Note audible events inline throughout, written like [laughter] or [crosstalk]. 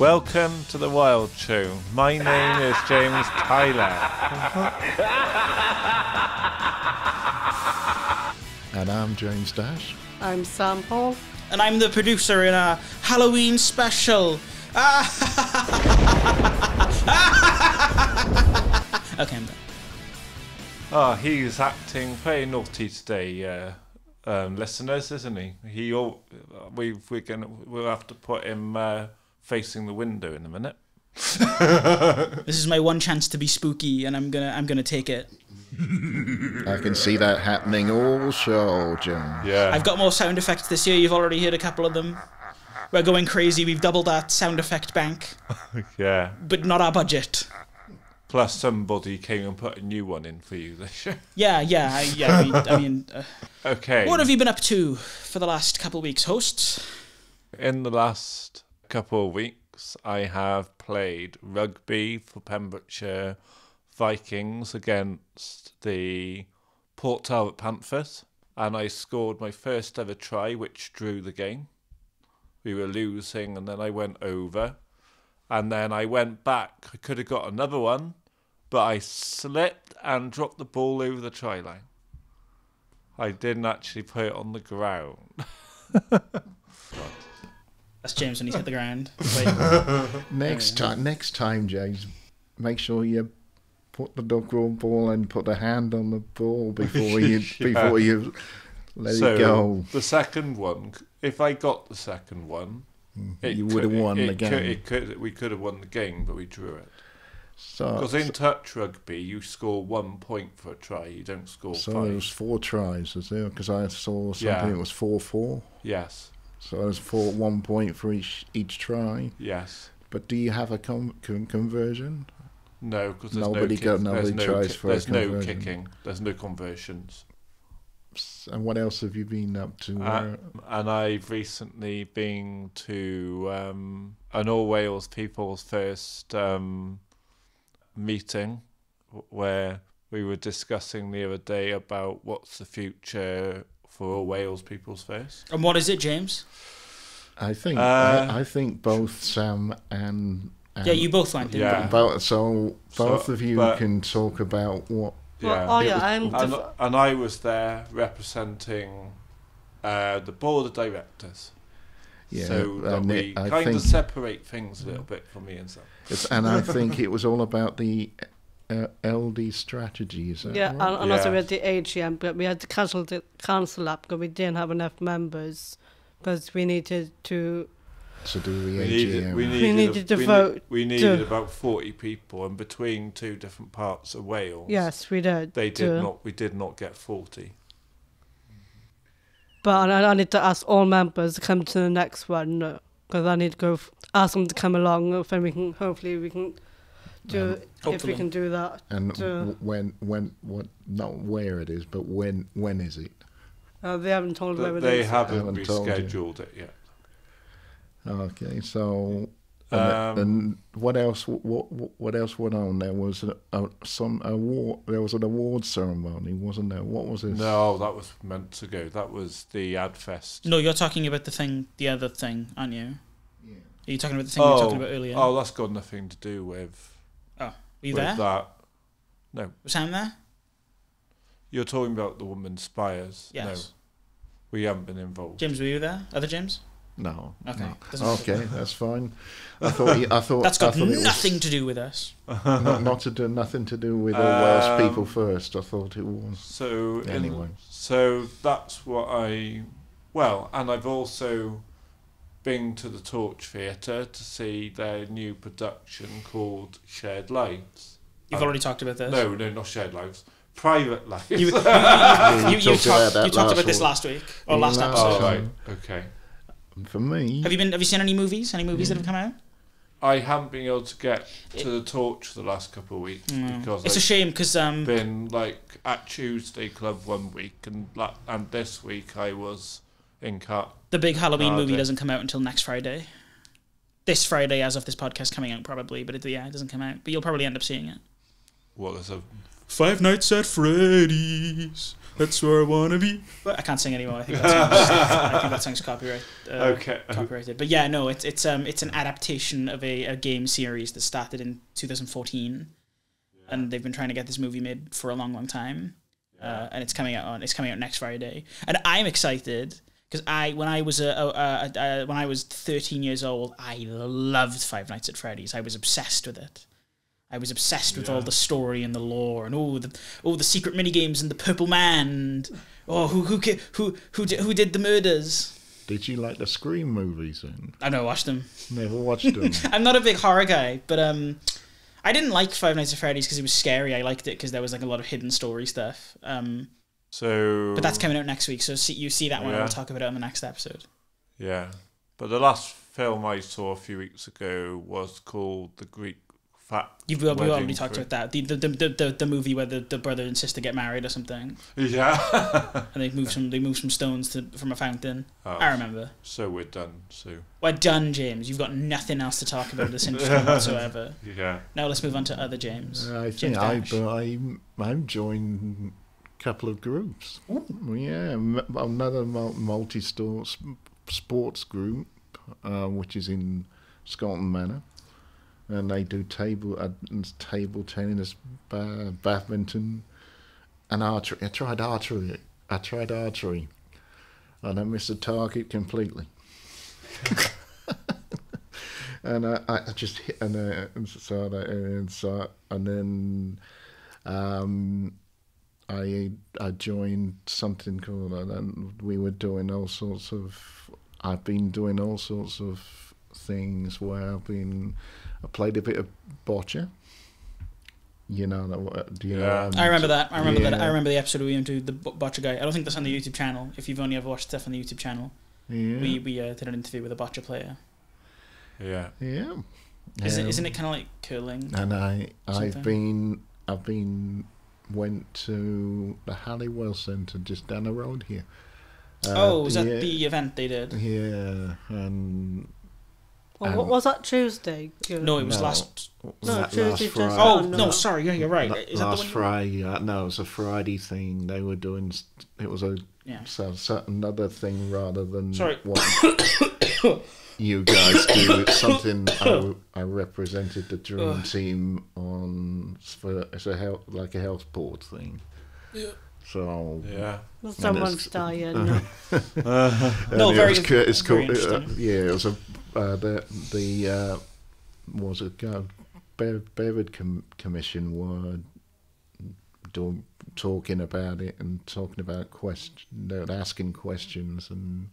Welcome to the Wild Show. My name is James Tyler. [laughs] And I'm James Dash. I'm Sam Paul. And I'm the producer in a Halloween special. [laughs] okay, I'm done. Oh, he's acting very naughty today, uh, um, listeners, isn't he? He all, we we're gonna we'll have to put him uh, facing the window in a minute. [laughs] This is my one chance to be spooky, and I'm gonna I'm gonna take it. I can see that happening all show, Jim. Yeah. I've got more sound effects this year. You've already heard a couple of them. We're going crazy. We've doubled that sound effect bank, [laughs] yeah. but not our budget. Plus, somebody came and put a new one in for you this year. [laughs] Yeah, yeah, I- yeah. I mean, I mean uh, Okay. what have you been up to for the last couple of weeks, hosts? In the last couple of weeks, I have played rugby for Pembrokeshire Vikings against the Port Talbot Panthers, and I scored my first ever try, which drew the game. We were losing, and then I went over, and then I went back. I could have got another one, but I slipped and dropped the ball over the try line. I didn't actually put it on the ground. [laughs] That's James when he's hit the ground. [laughs] Wait. Next time, next time, James, make sure you put the duck roll ball and put a hand on the ball [laughs] before you before you let so it go. the second one, if I got the second one, mm-hmm. it You would have won it, the game. Could, it could, we could have won the game, but we drew it. So, Because in touch rugby, you score one point for a try. You don't score so five. there was four tries, is there? Because I saw something. Yeah. It was four four. Yes, So there's four one point for each each try. yes. But do you have a com- con- conversion? No, because there's Nobody no got- nobody there's no, tries ki- for There's no kicking. There's no conversions. And what else have you been up to? Uh, and I've recently been to um, an All Wales People's First um, meeting where we were discussing the other day about what's the future for All Wales People's face. and what is it, James? I think Uh, I, I think both Sam and, and Yeah, you both went. didn't Yeah. you? both so both So, of you but- can talk about what Well, oh yeah, was- I'm. And, Def- and I was there representing uh, the board of directors. yeah so that and we it- I kind think of separate things a little bit from me and Sam. it's, and I [laughs] think it was all about the uh, LD strategies. Yeah, right? and, and also we had the AGM, but we had to cancel the cancel that because we didn't have enough members because we needed to. to do the We AGM. needed, we needed, needed to we, vote We needed to- about forty people, and between two different parts of Wales, Yes, we did. they did to- not. We did not get forty. But I, I need to ask all members to come to the next one because I need to go f- ask them to come along. Then we can hopefully we can do if we can do that. and to- when when what not where it is, but when when is it? Uh, they haven't told But whether they it's- haven't haven't told rescheduled it yet. Okay, so and, Um, and what else? What, what what else went on? There was a, a, some award. There was an award ceremony, wasn't there? What was this? No, that was meant to go. That was the Adfest. No, you're talking about the thing, the other thing, aren't you? Yeah. Are you talking about the thing you were talking about earlier? oh, that's got nothing to do with, Were you with there? that. No, Was Sam there? you're talking about the woman spires. Yes. No, we haven't been involved. James, were you there? Other James? No. Okay. no. Okay, that's fine. I thought. he- I [laughs] thought. That's I got thought it was nothing to do with us. [laughs] not, not to do nothing to do with all Welsh Um, people first. I thought it was. So in- Anyway. so that's what I. Well, and I've also been to the Torch Theatre to see their new production called Shared Lives. You've Um, already talked about this. No, no, not Shared Lives. Private Lives. You, [laughs] [laughs] you, you, you, talked you about talked, you talked about this week. last week or last last episode. oh, right. Okay. For me, Have you been? Have you seen any movies? Any movies that have come out? I haven't been able to get to the Torch the last couple of weeks No. because It's a I've shame because um, been like at Tuesday Club one week and and this week I was in cut. the big Halloween Oh, movie doesn't come out until next Friday. This Friday, as of this podcast coming out, probably, but it, yeah, it doesn't come out. But you'll probably end up seeing it. Well, there's a Five Nights at Freddy's. That's where I wanna be. But I can't sing anymore. I think that song's, I think that song's copyright. Uh, Okay. Copyrighted. But yeah, no, it's it's um it's an adaptation of a, a game series that started in 2014, and they've been trying to get this movie made for a long, long time. Uh, and it's coming out on it's coming out next Friday, and I'm excited because I when I was a, a, a, a when I was 13 years old, I loved Five Nights at Freddy's. I was obsessed with it. I was obsessed with all the story and the lore and all the all the secret mini games and the Purple Man and oh who who who who did, who did the murders. Did you like the Scream movies? And I know, watched them. never watched them. [laughs] I'm not a big horror guy, but um, I didn't like Five Nights at Freddy's because it was scary. I liked it because there was like a lot of hidden story stuff. Um, So. but that's coming out next week, so see, you see that one. Yeah. I'll talk about it on the next episode. Yeah. But the last film I saw a few weeks ago was called The Greek Fat. You've we already talked Tree. about that. The the, the, the, the the movie where the, the brother and sister get married or something, Yeah. [laughs] and they move some they move some stones to from a fountain. Oh, I remember. So we're done. So We're done, James. You've got nothing else to talk about this industry [laughs] whatsoever. yeah. Now let's move on to other James. Uh, I James think I, Dash. but I, I've joined a couple of groups. Yeah, another multi-store sports group, uh, which is in Scolton Manor, and they do table uh, table tennis, ba- badminton, and archery. I tried archery. I tried archery, and I missed the target completely. [laughs] and I, I just hit and, uh, that and so and then um, I I joined something called and then we were doing all sorts of I've been doing all sorts of things where I've been I played a bit of boccia. You know that do you know? Yeah. what I remember that. I remember that. I remember the episode we went to the bo- guy. I don't think that's on the YouTube channel. If you've only ever watched stuff on the YouTube channel, Yeah, we we uh, did an interview with a boccia player. Yeah. yeah. Isn't, Um, isn't it kind of like curling? And I, I've been, I've been, went to the Halliwell Centre just down the road here. Uh, oh, was that yeah, the event they did? Yeah, and Well, what was that Tuesday? No, it was No. last. No, la- Tuesday, just- Friday. Oh no, no, no. sorry. Yeah, you're right. La- Is that the last one? Friday, uh, no, it was a Friday thing. They were doing. It was a Yeah. so, so another thing rather than Sorry. what [coughs] [coughs] [coughs] you guys do. [coughs] It's something I, [coughs] I represented the dream team on. For, it's a health, like a health board thing. Yeah. So Yeah. Well, Someone's [laughs] dying. no. And No, it very was it's very called, uh, interesting. yeah, it was a uh, the the uh, was it uh, Be- Bevan com- Commission were doing talking about it and talking about question, asking questions and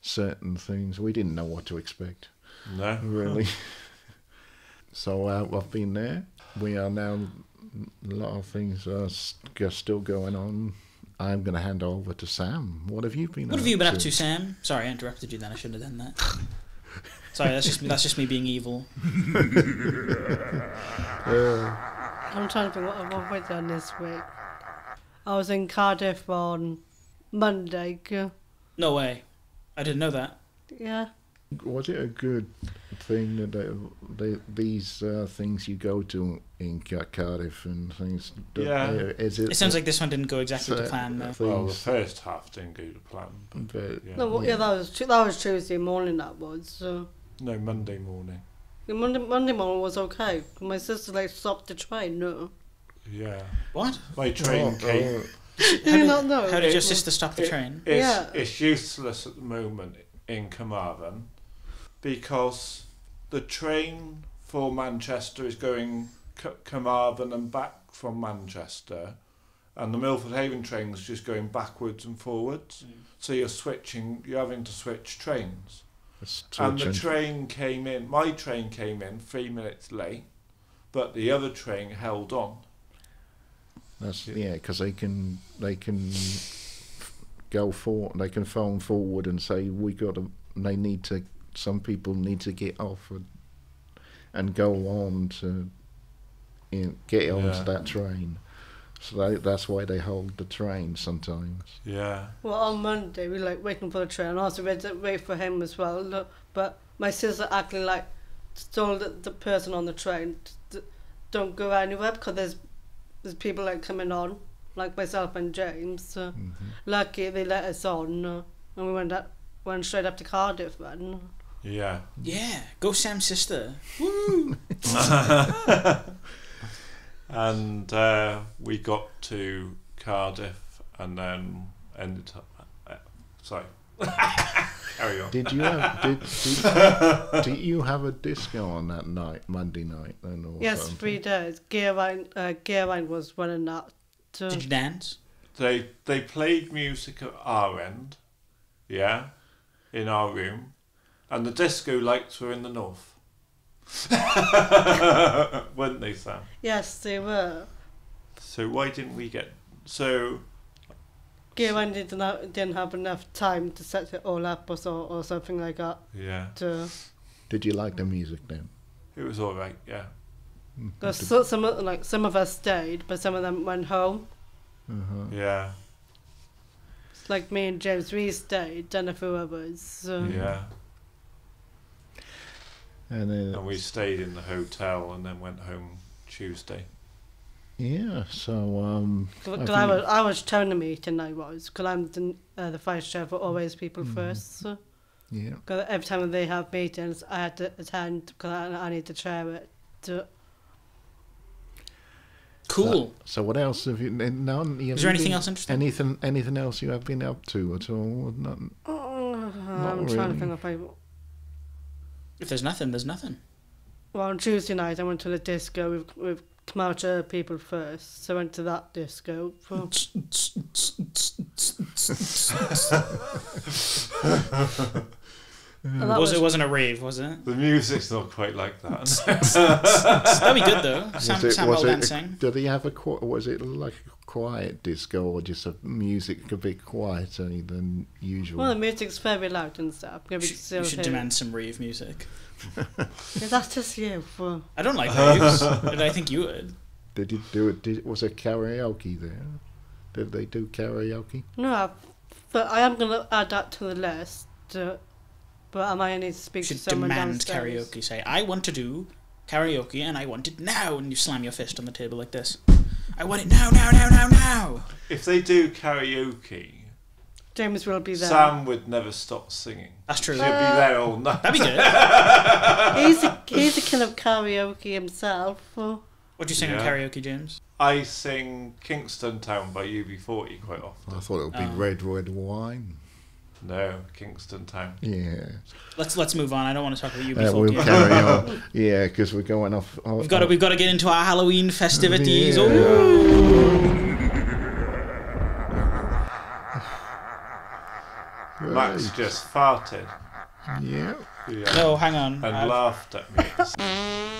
certain things. We didn't know what to expect, No. really. [laughs] so uh, I've been there. We are now. A lot of things are still going on. I'm going to hand over to Sam. What have you been? What have you been up to, Sam? Sorry, I interrupted you. Then I shouldn't have done that. [laughs] Sorry, that's just that's just me being evil. [laughs] Uh, I'm trying to think what what we've done this week. I was in Cardiff on Monday. No way. I didn't know that. Yeah. was it a good thing that they, they, these uh, things you go to in Cardiff and things? Yeah. Is it? It sounds like this one didn't go exactly to plan though. Well, the first half didn't go to plan. But but yeah. No, well, yeah, that was Tu- that was Tuesday morning. That was. So. No, Monday morning. Yeah, Monday, Monday morning was okay. My sister like stopped the train. No, Yeah. What? My train Oh, came. Did you not know? How did your sister stop the it- train? It's, Yeah. it's useless at the moment in Carmarthen because the train for Manchester is going C- Carmarthen and back from Manchester, and the Milford Haven train is just going backwards and forwards. Mm. So you're switching, you're having to switch trains. And the train came in, my train came in three minutes late, but the other train held on. That's yeah, because they can they can go for they can phone forward and say we got to. They need to. Some people need to get off and, and go on to you know, get onto Yeah. that train. So they, that's why they hold the train sometimes. Yeah. Well, on Monday we were like waiting for the train. and Also, we had to wait for him as well. Look, but my sister acting like told the, the person on the train, "D- "Don't go anywhere because there's there's people like coming on, like myself and James. So Mm-hmm. lucky they let us on, uh, and we went up, went straight up to Cardiff then. Yeah. Yeah, go Sam's sister. [laughs] and uh, we got to Cardiff and then ended up. Uh, sorry. [laughs] Carry on. Did you have did, did, did [laughs] you have a disco on that night, Monday night? Then or Yes, something? three days. Gearvine, uh, Gearvine was running that. Uh, Did you dance? They they played music at our end, yeah, in our room, and the disco lights were in the north. [laughs] Weren't they, Sam? yes, they were. So why didn't we get so? Gearvine didn't have, didn't have enough time to set it all up or so, or something like that. Yeah, To, Did you like the music then? it was all right. Yeah, cause so, some of, like some of us stayed, but some of them went home. Uh-huh. yeah, It's Like me and James, we stayed, and a few others. So. yeah. And then And we stayed in the hotel and then went home Tuesday. Yeah, so um, Because I I, was, I was telling the meeting I was, because I'm the, uh, the vice chair for All Wales People Mm-hmm. First. So. yeah, Because every time they have meetings, I had to attend because I, I need to chair it. To, Cool. So what else have you? n- No, you Is there anything been- else interesting? Anything, anything else you have been up to at all? Not, oh, I'm Not trying really. to think if I. If there's nothing, there's nothing. Well, on Tuesday night, I went to the disco with, with Kamacha people first. So I went to that disco. For, [laughs] [laughs] [laughs] and that was, was, it wasn't a rave, was it? The music's not quite like that. [laughs] That'd be good though. Sam, was it? Sam Was well it? dancing. Did he have a? qu- Was it like a quiet disco or just a music a bit quieter than usual? well, the music's very loud and stuff. You You should, you should demand some rave music. Yeah, that's just you. For, I don't like [laughs] raves, but I think you would. Did you do it? Did, was there karaoke there? Did they do karaoke? no, I, but I am going to add that to the list. Uh, but I might to speak to should someone demand downstairs. karaoke. Say, I want to do karaoke and I want it now. And you slam your fist on the table like this. I want it now, now, now, now, now. if they do karaoke, James will be there. Sam would never stop singing. That's true. She'll be uh, there all night. That'd be good. [laughs] he's a he's a king of karaoke himself. What do you sing in karaoke, James? I sing Kingston Town by UB40 quite often. I thought it would be Oh. red, red wine. No, Kingston Town. Yeah, Let's let's move on. I don't want to talk about uh, we'll UB40. carry on. [laughs] Yeah, because we're going off. We've got to we've got to get into our Halloween festivities. Yeah. Ooh. Max just farted Yeah. yeah, No, hang on. and I've- laughed at me.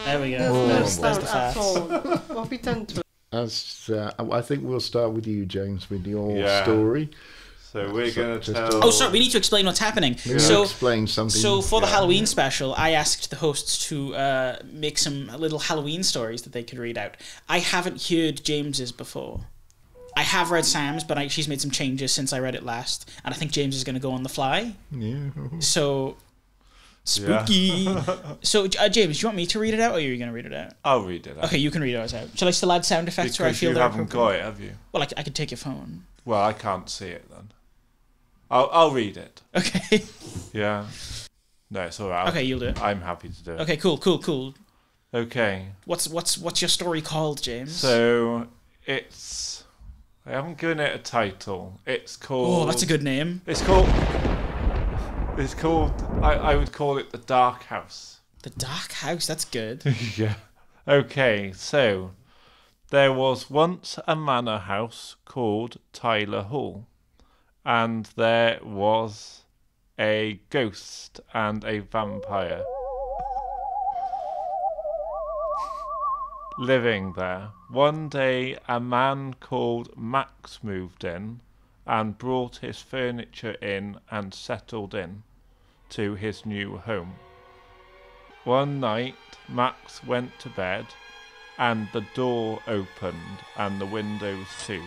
there we go. There's Oh, no There's, there's the at all. What have we done to it? As uh, I think we'll start with you, James, with your Yeah. story. So we're So going to tell. Oh, sorry. We need to explain what's happening. Maybe So explain something. So for the Yeah. Halloween special, I asked the hosts to uh, make some little Halloween stories that they could read out. I haven't heard James's before. I have read Sam's, but I, she's made some changes since I read it last, and I think James is going to go on the fly. yeah. So spooky. [laughs] so uh, James, do you want me to read it out, or are you going to read it out? I'll read it out. Okay, you can read ours out. Shall I still add sound effects where I Because feel you they're haven't got it, have you? Well, I, c- I could take your phone. Well, I can't see it then. I'll, I'll read it. Okay. [laughs] Yeah. No, it's all right. okay, you'll do it. I'm happy to do it. Okay, cool, cool, cool. Okay. What's what's what's your story called, James? So it's. I haven't given it a title. It's oh, called. oh, that's a good name. It's called. It's called. I, I would call it the Dark House. The Dark House. That's good. [laughs] yeah. Okay, so there was once a manor house called Tyler Hall, and there was a ghost and a vampire living there. One day, a man called Max moved in and brought his furniture in and settled in to his new home. One night, Max went to bed, and the door opened and the windows too.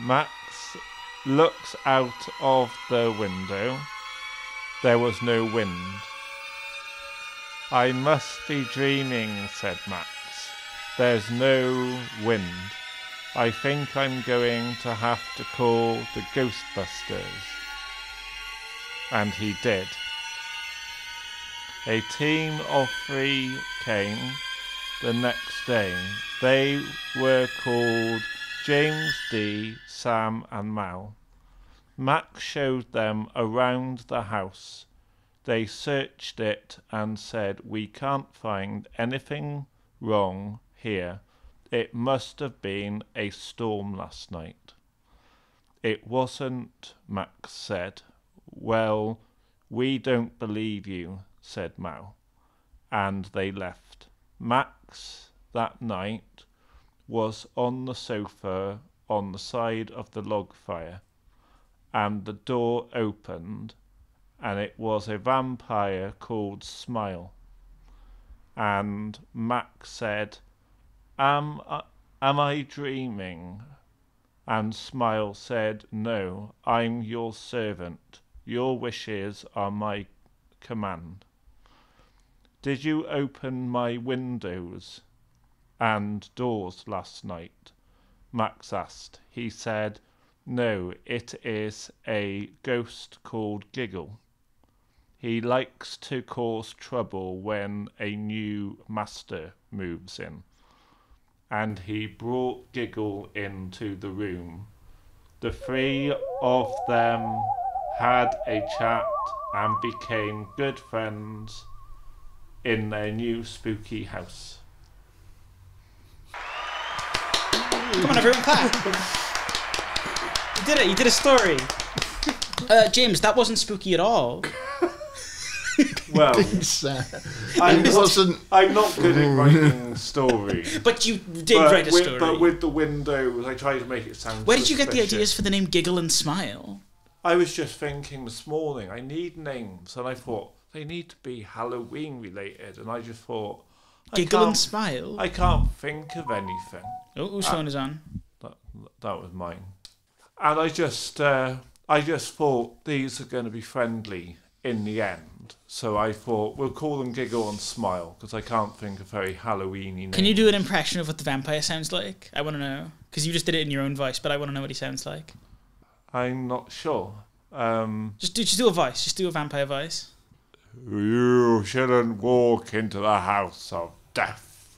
Max looks out of the window. There was no wind. I must be dreaming, said Max. there's no wind. I think I'm going to have to call the Ghostbusters. And he did. A team of three came the next day. They were called James D, Sam, and Mal. Max showed them around the house. They searched it and said, We can't find anything wrong here. It must have been a storm last night. It wasn't, Max said. Well, we don't believe you, said Mal. And they left. Max, that night, was on the sofa on the side of the log fire, and the door opened, and it was a vampire called Smile. And Max said, Am, I- am I dreaming? And Smile said, No, I'm your servant. Your wishes are my command. Did you open my windows and doors last night? Max asked. He said, No, it is a ghost called Giggle. He likes to cause trouble when a new master moves in. And he brought Giggle into the room. The three of them had a chat and became good friends in their new spooky house. Come on, everyone, clap. you did it. You did a story. Uh, James, that wasn't spooky at all. [laughs] Well, [laughs] I'm not, wasn't. I'm not good at writing [laughs] stories. But you did but write a with, story. But with the windows, I tried to make it sound. Where did you get the ideas for the name Giggle and Smile? I was just thinking this morning. I need names, and I thought they need to be Halloween related, and I just thought. Giggle and Smile. I can't think of anything. oh, whose phone is on? That that was mine. And I just uh, I just thought these are going to be friendly in the end. So I thought we'll call them Giggle and Smile because I can't think of very Halloweeny names. Can you do an impression of what the vampire sounds like? I want to know because you just did it in your own voice, but I want to know what he sounds like. I'm not sure. Um, Just do, just do a voice. Just do a vampire voice. You shouldn't walk into the house of death.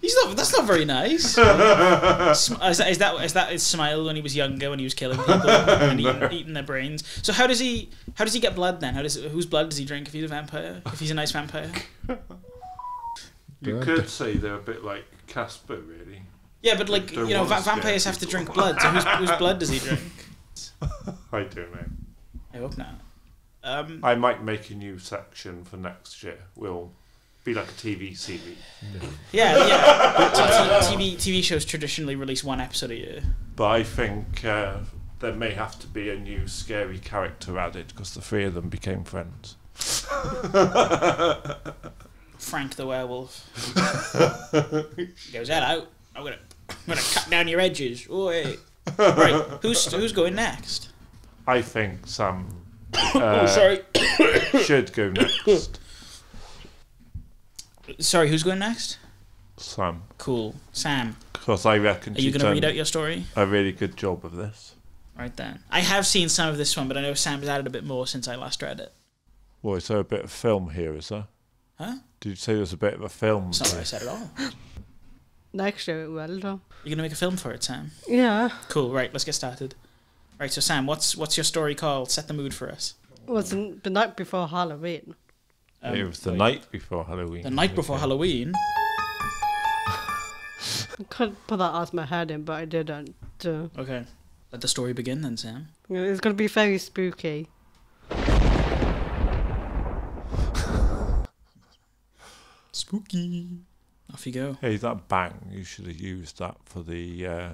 He's not. That's not very nice. Sm- is that is that is that his smile when he was younger when he was killing people and eating, [laughs] eating their brains? So how does he how does he get blood then? How does whose blood does he drink if he's a vampire? If he's a nice vampire? You could say they're a bit like Casper, really. Yeah, but like you know, va- vampires have to drink blood. So whose, whose blood does he drink? [laughs] I don't know. I hope not. Um, I might make a new section for next year. We'll be like a TV series. yeah, yeah. [laughs] T- TV TV shows traditionally release one episode a year. But I think uh, there may have to be a new scary character added because the three of them became friends. Frank the werewolf. he [laughs] goes, "Hello, I'm gonna, I'm gonna cut down your edges." Oi. Right, who's who's going next? I think Sam uh, sorry, should go next. sorry. Who's going next? Sam, Cool, Sam. because I reckon Are you she's gonna done read out your story? a really good job of this. Right then. I have seen some of this one, but I know Sam's added a bit more since I last read it. Well, is there a bit of film here? Is there? Huh? Did you say there's a bit of a film? That's not what I said at all. Next year it will though. You're gonna make a film for it, Sam. Yeah. Cool. Right, let's get started. Right, so Sam, what's what's your story called? Set the mood for us. It was the the night before Halloween. Um, it was the wait. night before Halloween. The night before Halloween. I couldn't put that as my head in, but I didn't. Uh, Okay. Let the story begin then, Sam. it's gonna be very spooky. Spooky. Off you go. Hey, that bang! You should have used that for the uh,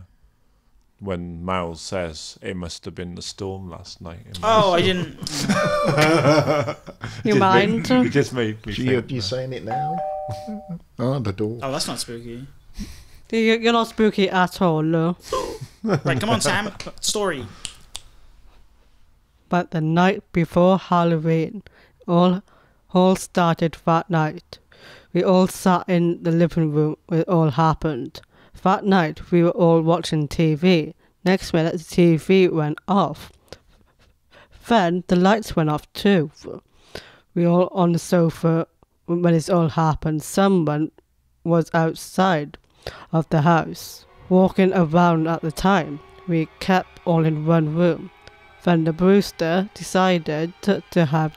when Miles says it must have been the storm last night. in Oh, I didn't. [laughs] You Just mind? made- It just made me So you, think. you're saying it now? oh, [laughs] the door. Oh, that's not spooky. [laughs] You- You're not spooky at all, no. Right, come on, Sam. Story. But the night before Halloween, all all started that night. We all sat in the living room where it all happened. That night, we were all watching TV. Next minute, the TV went off. Then the lights went off too. We all on the sofa when it all happened. Someone was outside of the house, walking around at the time. We kept all in one room. Then the Brewster decided to, to have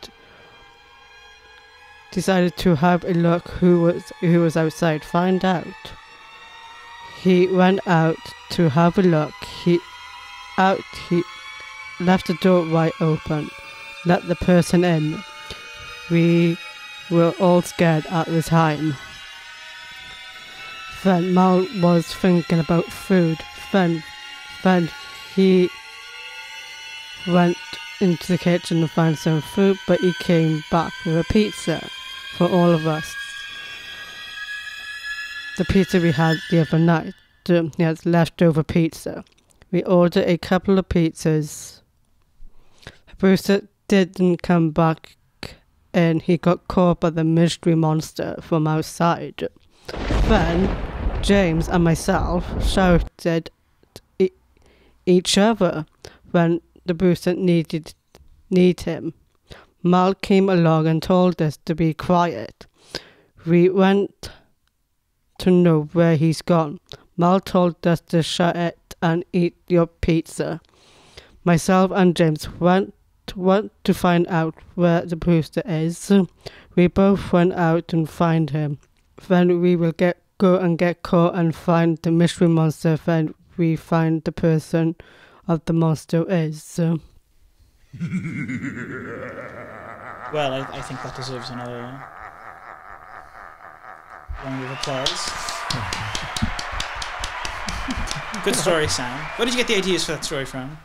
decided to have a look who was who was outside. Find out. He went out to have a look. He out he left the door wide open, let the person in. We were all scared at the time. Then Mal was thinking about food. Then, then he went into the kitchen to find some food, but he came back with a pizza for all of us. The pizza we had the other night, um, had leftover pizza. We ordered a couple of pizzas. Brewster didn't come back and he got caught by the mystery monster from outside. Then James and myself shouted e- each other when the Brewster needed need him. Mal came along and told us to be quiet. We went to know where he's gone. Mal told us to shut it and eat your pizza. Myself and James went want to find out where the Brewster is. We both went out and find him. Then we will get go and get caught and find the mystery monster. Then we find the person of the monster is. [laughs] Well, I, I think that deserves another round of applause. [laughs] Good story, Sam. Where did you get the ideas for that story from?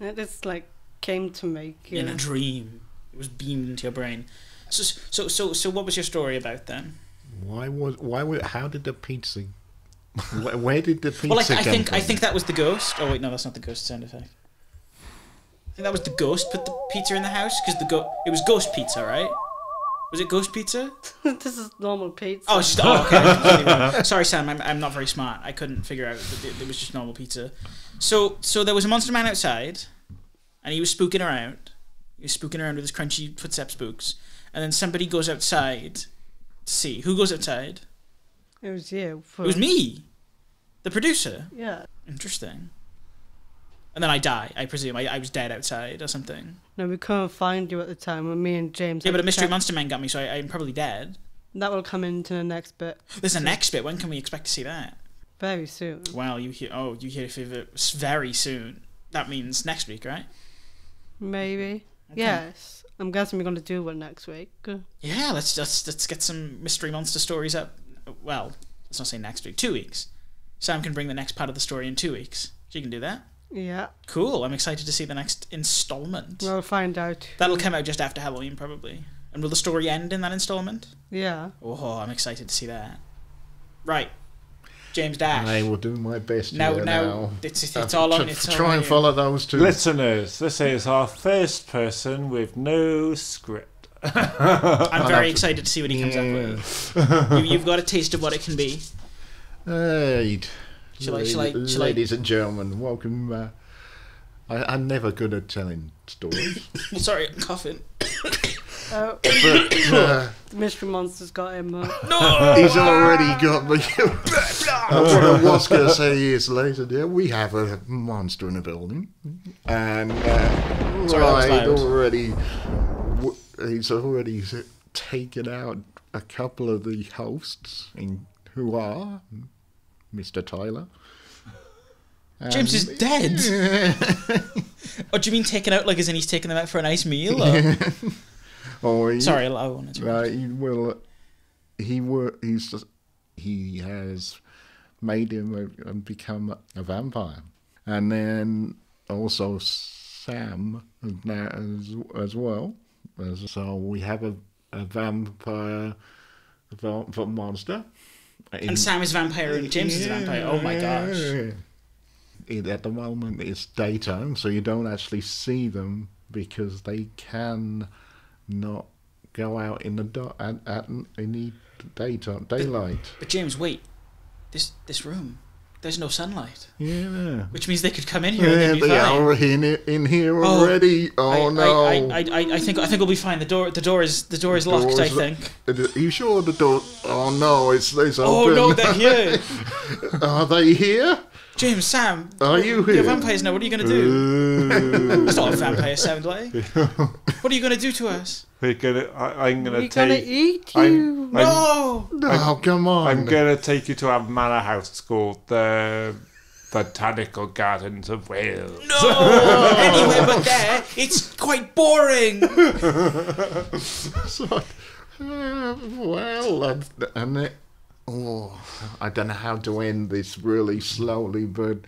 It just like came to me. In a dream. It was beamed into your brain. So, so, so, so, what was your story about then? Why was why? Were, how did the pizza? Where, where did the pizza well, like, come I think, from? I think that was the ghost. Oh wait, no, that's not the ghost sound effect. I think that was the ghost put the pizza in the house because the go- it was ghost pizza, right? Was it ghost pizza? [laughs] this is normal pizza. Oh, it's just, oh okay. I completely wrong. Sorry, Sam. I'm, I'm not very smart. I couldn't figure out that it, it was just normal pizza. So so there was a monster man outside, and he was spooking around. He was spooking around with his crunchy footstep spooks, and then somebody goes outside to see who goes outside. It was you. It was me, the producer. Yeah. Interesting. And then I die. I presume I, I was dead outside or something. No, we couldn't find you at the time when me and James. Yeah, but a mystery check- monster man got me, so I, I'm probably dead. That will come into the next bit There's a next bit. When can we expect to see that? very soon. Well, you hear. Oh, you hear it very soon. That means next week, right? Maybe. Okay. Yes. I'm guessing we're going to do one next week. Yeah, let's just let's get some mystery monster stories up. Well, let's not say next week. Two weeks. Sam can bring the next part of the story in two weeks. She can do that. Yeah. Cool. I'm excited to see the next installment. We'll find out. That'll come out just after Halloween, probably. And will the story end in that installment? Yeah. Oh, I'm excited to see that. Right, James Dash. I will do my best. now, here now, now. it's it's, Uh, it's all to- on. It's to try on and you. follow those two. Listeners, this is our first person with no script. I'm [laughs] very excited to see what he comes up with. You, you've got a taste of what it can be. Right. Shall I- shall I- shall I- Ladies and gentlemen, welcome. Uh, I, I'm never good at telling stories, [laughs] Sorry, I'm coughing. Oh, [coughs] but uh, the mystery monster's got him. Uh, [laughs] No. he's already got me. [laughs] what I was going to say is later, there we have a monster in the building, and uh, Sorry, right already, w- he's already taken out a couple of the hosts, in, who are Mr. Tyler. [laughs] James is and- dead. [laughs] oh, do you mean taken out like as in he's taking them out for a nice meal? Or? [laughs] Or he, Sorry, I wanted to. Uh, he will. He were. He's. just- He has made him a, and become a vampire, and then also Sam now as as well. So we have a, a vampire, va- va- monster. In- And Sam is vampire and James is a vampire. Oh my gosh. It, at the moment, it's daytime, so you don't actually see them because they can not go out in the dark at, at in the daytime, daylight. But James, wait. This this room, there's no sunlight, Yeah. which means they could come in here Yeah, and be they fine. are in, in here Oh, already. Oh, I, no. I, I, I, I think I think we'll be fine. The door the door is the door is locked. Door's I lo- think. Are you sure the door? Oh no, it's it's open. Oh no, they're here. [laughs] Are they here? James, Sam. Are you You're here? vampires now. What are you gonna do? Ooh. That's not a vampires sound like. [laughs] What are you gonna do to us? We're gonna. I, I'm gonna We're gonna take. eat I'm- you. I'm, No. No, come on. I'm gonna take you to a manor house called the Botanical Gardens of Wales. No. anywhere but there. It's quite boring. [laughs] So, uh, well, and, and it, oh, I don't know how to end this really slowly, but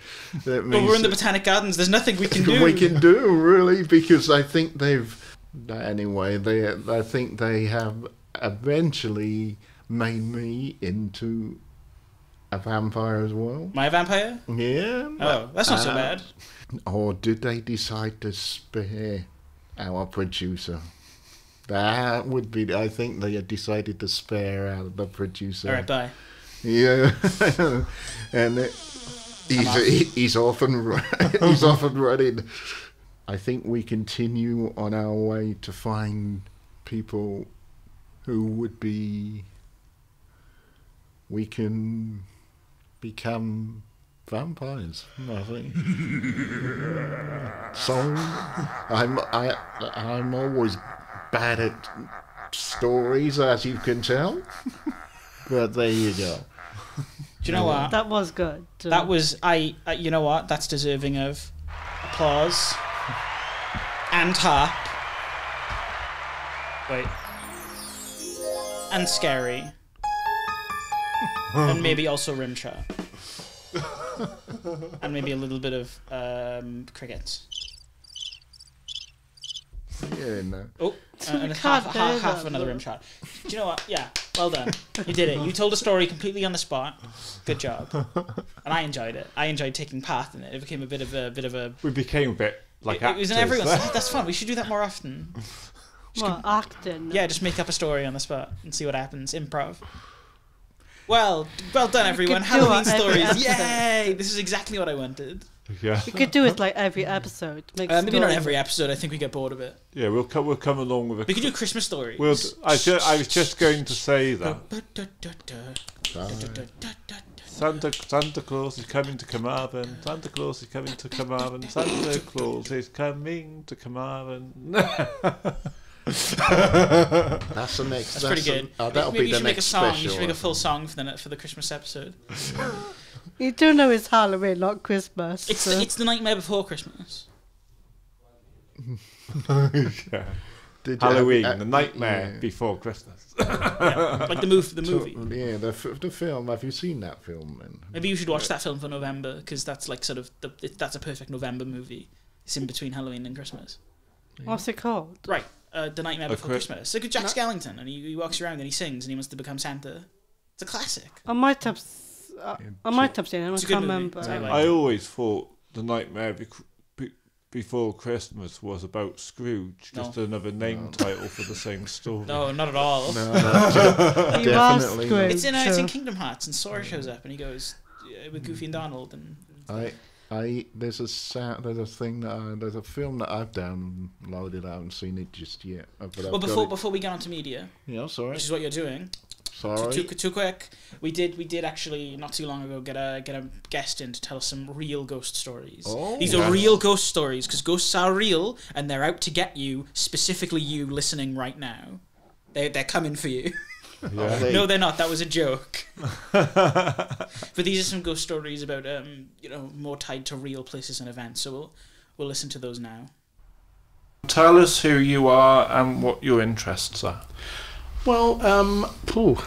that But we're in the Botanic Gardens. There's nothing we can [laughs] do. we can do really because I think they've anyway. They I think they have eventually made me into a vampire as well. My vampire? Yeah. Oh, that's not so Uh, bad. Or did they decide to spare our producer? That would be. I think they had decided to spare our the producer. All right, bye. Yeah, [laughs] and it, he's he, he's off and [laughs] he's off and running. I think we continue on our way to find people who would be. We can become vampires. I think. [laughs] so I'm I I'm always bad at stories, as you can tell. [laughs] But there you go. Do you know what? That was good. That was I. Uh, you know what? That's deserving of applause and harp. Wait. And scary. and maybe also rim shot. [laughs] and maybe a little bit of um, crickets. Yeah, no. Oh, and You half, half, half that, another though. rim shot. Do you know what? Yeah, well done. You did it. You told a story completely on the spot. Good job. And I enjoyed it. I enjoyed taking part in it. It became a bit of a bit of a. We became a bit like it, it was in actors everyone's. [laughs] That's fun. We should do that more often. well, acting. Yeah, just make up a story on the spot and see what happens. Improv. Well, well done, everyone. Halloween stories. episode. Yay! This is exactly what I wanted. Yeah, We could do it like every episode. Make Uh, maybe not every episode. I think we get bored of it. yeah. We'll come. We'll come along with it. We could do Christmas stories. We'll, I, ju- I was just going to say that Santa Santa Claus is coming to Carmarthen. Santa Claus is coming to Carmarthen. Santa Claus is coming to Carmarthen. [laughs] That's the next. That's pretty good. oh, that'll Maybe be you the should make a next song. special. You should make a full song for the for the Christmas episode. [laughs] You do know it's Halloween, not Christmas. It's so- the, it's the nightmare before Christmas. yeah. [laughs] Did you- Halloween, uh, the nightmare yeah. before Christmas. [laughs] Yeah, like the move the movie. yeah, the, f- the film. Have you seen that film? Then? Maybe you should watch that film for November because that's like sort of the it, that's a perfect November movie. It's in between Halloween and Christmas. What's it called? Right, uh, the Nightmare Before Chris- Christmas. It's like Jack Skellington, and he, he walks around and he sings and he wants to become Santa. It's a classic. I might have. s- uh, I might have seen it. I It's a can't remember. I like. I always thought the nightmare be- be- before Christmas was about Scrooge, No. just another name title for the same story. No, not at all. No, [laughs] no, You are definitely. Scrooge. It's in uh, it's in Kingdom Hearts, and Sora shows up and he goes uh, with Goofy and Donald, and I, I, there's a sound, there's a thing that I, there's a film that I've downloaded. I haven't seen it just yet. uh, But I've well, before it. before we get onto media, yeah, sorry, which is what you're doing. sorry. Too, too quick. We did we did actually not too long ago get a get a guest in to tell us some real ghost stories. Oh. These are real ghost stories because ghosts are real and they're out to get you, specifically you listening right now. They they're coming for you. [laughs] Are they- no, they're not. That was a joke. [laughs] but these are some ghost stories about um you know more tied to real places and events. So we'll we'll listen to those now. Tell us who you are and what your interests are. Well, um, phew.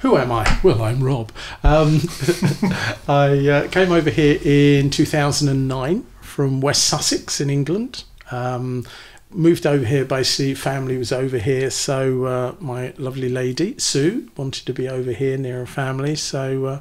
who am I? Well, I'm Rob. Um, [laughs] I uh, came over here in 2009 from West Sussex in England. Um, moved over here basically, family was over here, so uh, my lovely lady Sue wanted to be over here near her family, so uh,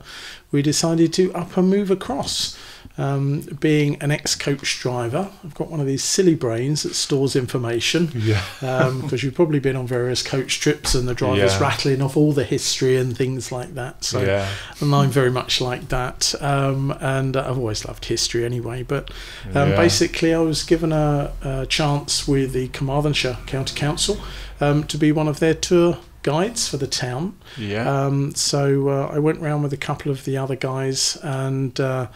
we decided to up and move across. Um, being an ex-coach driver, I've got one of these silly brains that stores information. Yeah. [laughs] Because you've probably been on various coach trips and the driver's Yeah. rattling off all the history and things like that. So yeah. and I'm very much like that. Um, and I've always loved history anyway. But um, Yeah. basically, I was given a, a chance with the Carmarthenshire County Council um, to be one of their tour guides for the town. Yeah. Um, so uh, I went round with a couple of the other guys, and uh,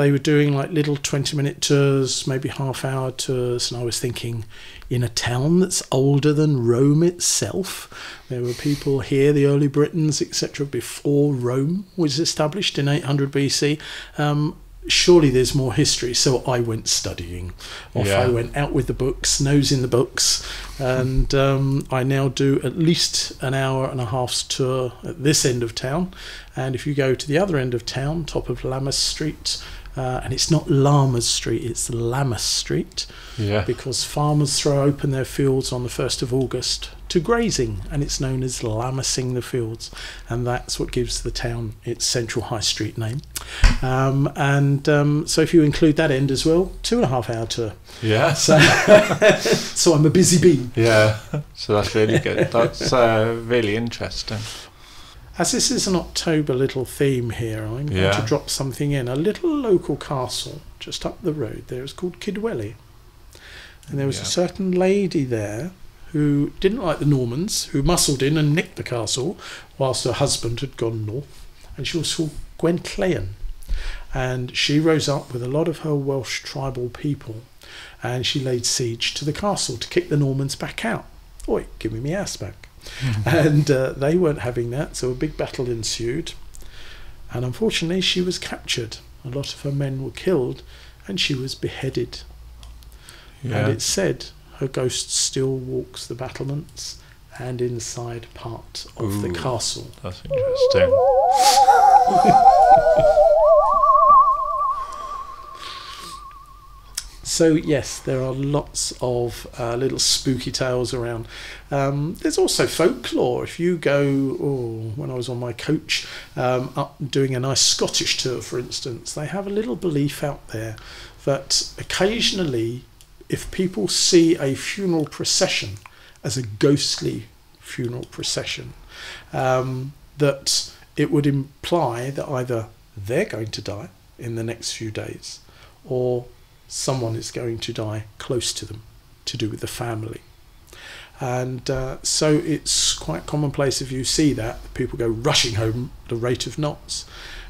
they were doing like little 20 minute tours, maybe half hour tours. And I was thinking, in a town that's older than Rome itself, there were people here, the early Britons, etc., before Rome was established in 800 BC. Um, surely there's more history. So I went studying. Off Yeah. I went out with the books, nose in the books, and um, I now do at least an hour and a half's tour at this end of town. And if you go to the other end of town, top of Lammas Street, uh, and it's not Lammas Street, it's Lammas Street, yeah. because farmers throw open their fields on the 1st of August to grazing, and it's known as Lammasing the Fields, and that's what gives the town its Central High Street name. Um, and um, so, if you include that end as well, two and a half hour tour. Yeah. [laughs] So, [laughs] so I'm a busy bee. Yeah. So that's really good. That's uh, really interesting. As this is an October little theme here, I'm going to drop something in. A little local castle just up the road there is called Kidwelly. And there was Yeah. a certain lady there who didn't like the Normans, who muscled in and nicked the castle whilst her husband had gone north. And she was called Gwenllian. And she rose up with a lot of her Welsh tribal people and she laid siege to the castle to kick the Normans back out. Oi, give me my ass back. [laughs] and uh, they weren't having that, so a big battle ensued. And unfortunately, she was captured. A lot of her men were killed, and she was beheaded. Yeah. And it's said her ghost still walks the battlements and inside part of the castle. That's interesting. [laughs] So yes, there are lots of uh, little spooky tales around. Um, there's also folklore. If you go, oh, when I was on my coach um, up doing a nice Scottish tour, for instance, they have a little belief out there that occasionally, if people see a funeral procession as a ghostly funeral procession, um, that it would imply that either they're going to die in the next few days, or someone is going to die close to them to do with the family. And uh, so it's quite commonplace if you see that, people go rushing home at a rate of knots.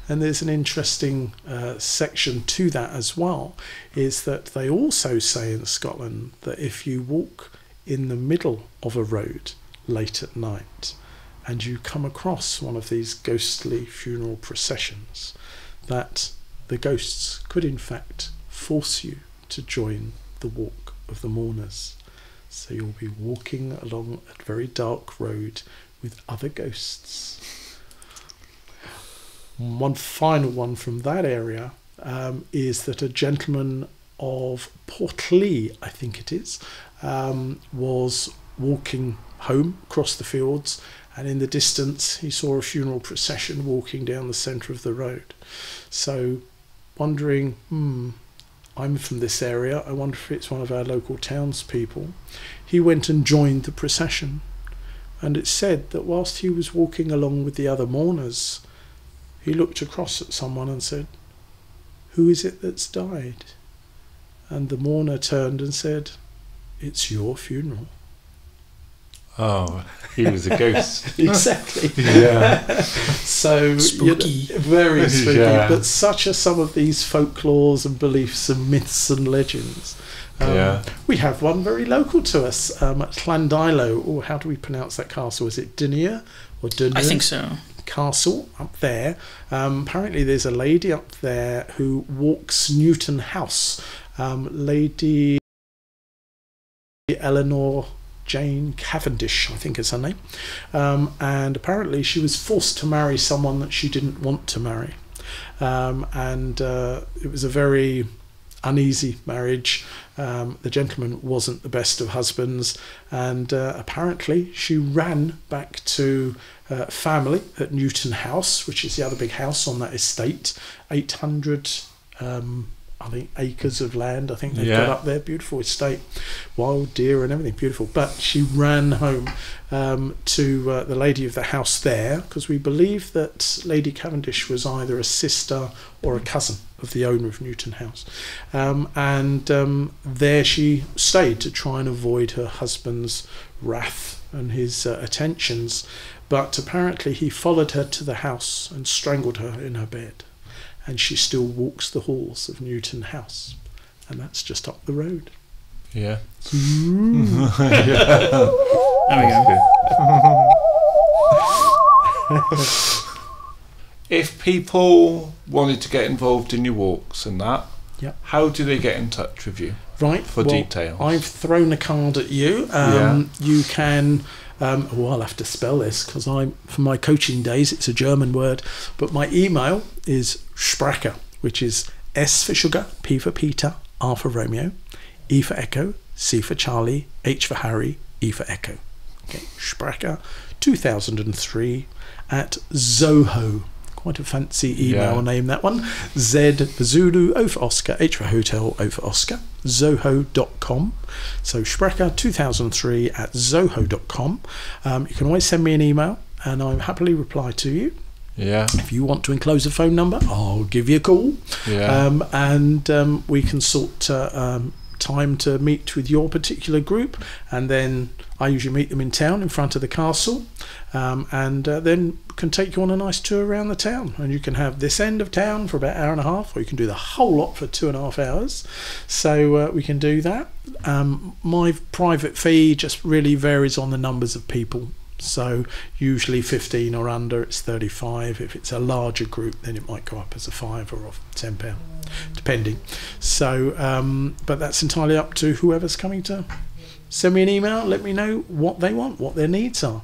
And there's an interesting uh, section to that as well, is that they also say in Scotland that if you walk in the middle of a road late at night and you come across one of these ghostly funeral processions, that the ghosts could in fact force you to join the walk of the mourners. So you'll be walking along a very dark road with other ghosts. One final one from that area um, is that a gentleman of Portlee, I think it is, um, was walking home across the fields, and in the distance he saw a funeral procession walking down the centre of the road. So, wondering, hmm, I'm from this area. I wonder if it's one of our local townspeople. He went and joined the procession, and it said that whilst he was walking along with the other mourners, he looked across at someone and said, Who is it that's died? And the mourner turned and said, It's your funeral. Oh, he was a ghost. [laughs] exactly. yeah. So you know, [laughs] Spooky. very spooky. Yeah. But such are some of these folklores and beliefs and myths and legends. Um, Yeah. We have one very local to us um, at Llandeilo. Or how do we pronounce that castle? Is it Dunia or Dunia? I think so. Castle up there. Um, apparently, there's a lady up there who walks Newton House. Um, lady Eleanor Jane Cavendish, I think is her name. Um, and apparently, she was forced to marry someone that she didn't want to marry. Um, and uh, it was a very uneasy marriage. Um, the gentleman wasn't the best of husbands, and uh, apparently she ran back to uh, family at Newton House, which is the other big house on that estate, 800 um, I think acres of land. I think they've Yeah. got up there, beautiful estate, wild deer and everything, beautiful. But she ran home um, to uh, the lady of the house there because we believe that Lady Cavendish was either a sister or a cousin of the owner of Newton House, um, and um, there she stayed to try and avoid her husband's wrath and his uh, attentions. But apparently, he followed her to the house and strangled her in her bed and she still walks the halls of Newton House, and that's just up the road. Yeah. There we go. If people wanted to get involved in your walks and that, Yep. how do they get in touch with you Right. for well, details? I've thrown a card at you. Um, You can. Um, oh, I'll have to spell this because I'm from my coaching days. It's a German word, but my email is Sprache, which is S for sugar, P for Peter, R for Romeo, E for Echo, C for Charlie, H for Harry, E for Echo. Okay, Sprache, 2003 at Zoho. Quite a fancy email Yeah. name that one. Z for Zulu, O for Oscar, H for Hotel, O for Oscar. Zoho.com. So Sprecher 2003 at Zoho.com. Um, you can always send me an email and I'll happily reply to you. yeah. If you want to enclose a phone number, I'll give you a call. Yeah. Um, and um, we can sort uh, um, time to meet with your particular group. And then I usually meet them in town in front of the castle. Um, and uh, then can take you on a nice tour around the town. And you can have this end of town for about an hour and a half, or you can do the whole lot for two and a half hours. So uh, we can do that. Um, my private fee just really varies on the numbers of people. So usually 15 or under, it's 35. If it's a larger group, then it might go up as a five or a 10 pound, depending. So, um, but that's entirely up to whoever's coming to send me an email. Let me know what they want, what their needs are.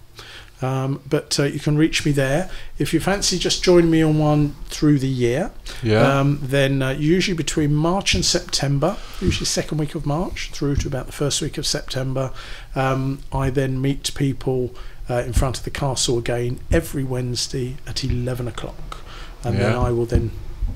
Um, but uh, you can reach me there. If you fancy just joining me on one through the year, yeah. um, then uh, usually between March and September, usually second week of March through to about the first week of September, um, I then meet people uh, in front of the castle again every Wednesday at 11 o'clock. And then I will then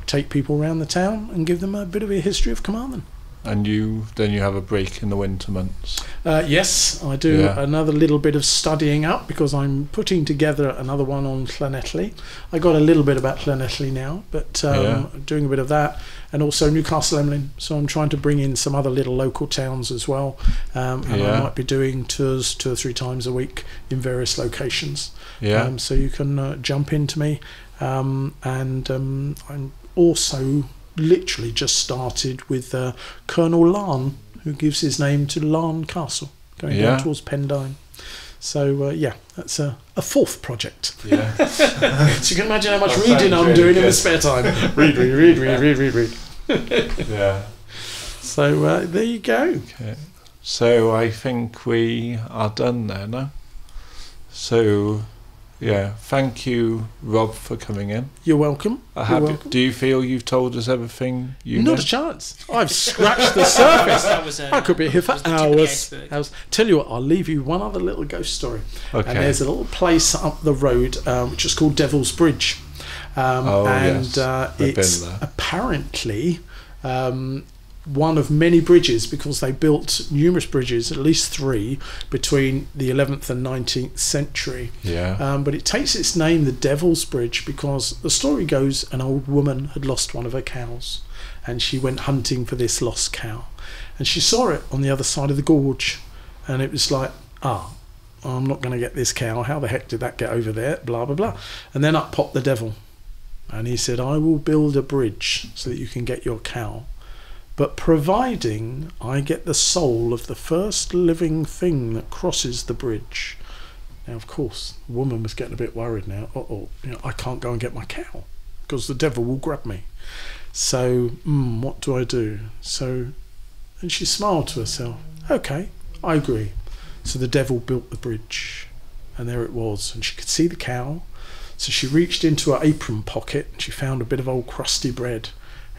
take people around the town and give them a bit of a history of Carmarthen. And you then you have a break in the winter months. Uh, yes, I do Yeah. another little bit of studying up because I'm putting together another one on Llanelli. I got a little bit about Llanelli now, but um, Yeah. doing a bit of that, and also Newcastle Emlyn. So I'm trying to bring in some other little local towns as well, um, and I might be doing tours two or three times a week in various locations. Yeah. Um, so you can uh, jump into me, um, and um, I'm also literally just started with uh, Colonel Laugharne, who gives his name to Laugharne Castle, going Yeah. down towards Pendine. So uh, yeah, that's a, a fourth project. yeah. [laughs] So you can imagine how much That reading I'm really doing in my spare time. [laughs] read, read, read, read, read, read, read. yeah. So uh, there you go. Okay. So I think we are done there now. So yeah, thank you, Rob, for coming in. You're welcome. I You're have, welcome. do you feel you've told us everything you Not know? a chance. I've scratched the surface. That was a, I could be here for that was the tip of the hours. hours. Tell you what, I'll leave you one other little ghost story. Okay. And there's a little place up the road um, which is called Devil's Bridge. Um, Oh, and yes. uh, I've been it's there. apparently um, one of many bridges because they built numerous bridges, at least three, between the 11th and 19th century. yeah. Um, but it takes its name, the Devil's Bridge, because the story goes an old woman had lost one of her cows and she went hunting for this lost cow. And she saw it on the other side of the gorge. And it was like, ah, I'm not going to get this cow. How the heck did that get over there? Blah, blah, blah. And then up popped the devil. And he said, I will build a bridge so that you can get your cow. But providing I get the soul of the first living thing that crosses the bridge. Now, of course, the woman was getting a bit worried now. Uh oh, you know, I can't go and get my cow because the devil will grab me. So, mm, what do I do? So, and she smiled to herself. Okay, I agree. So the devil built the bridge, and there it was, and she could see the cow. So she reached into her apron pocket and she found a bit of old crusty bread.